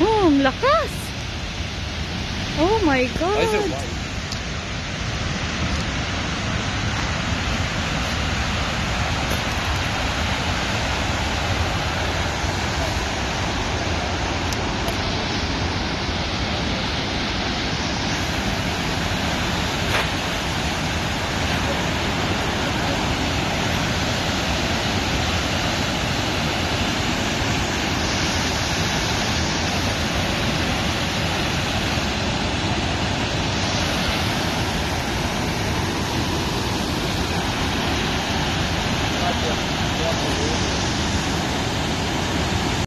Oh, ang lakas. Oh my God.